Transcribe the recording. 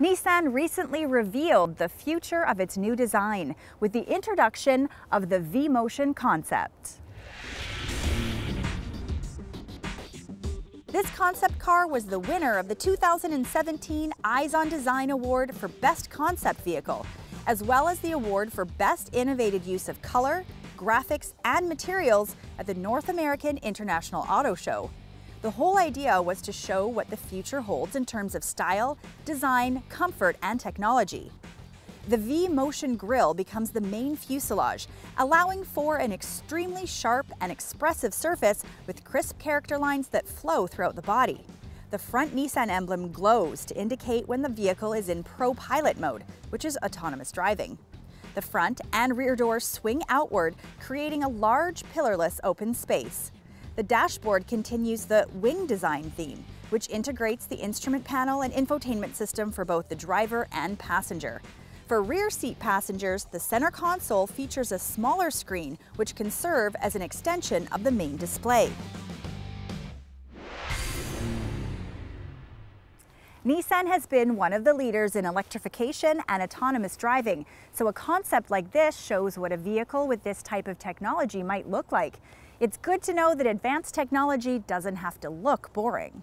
Nissan recently revealed the future of its new design with the introduction of the V-Motion concept. This concept car was the winner of the 2017 Eyes on Design Award for Best Concept Vehicle, as well as the award for Best Innovative Use of Color, Graphics, and Materials at the North American International Auto Show. The whole idea was to show what the future holds in terms of style, design, comfort, and technology. The V-Motion grille becomes the main fuselage, allowing for an extremely sharp and expressive surface with crisp character lines that flow throughout the body. The front Nissan emblem glows to indicate when the vehicle is in ProPilot mode, which is autonomous driving. The front and rear doors swing outward, creating a large pillarless open space. The dashboard continues the wing design theme, which integrates the instrument panel and infotainment system for both the driver and passenger. For rear seat passengers, the center console features a smaller screen which can serve as an extension of the main display. Nissan has been one of the leaders in electrification and autonomous driving, so a concept like this shows what a vehicle with this type of technology might look like. It's good to know that advanced technology doesn't have to look boring.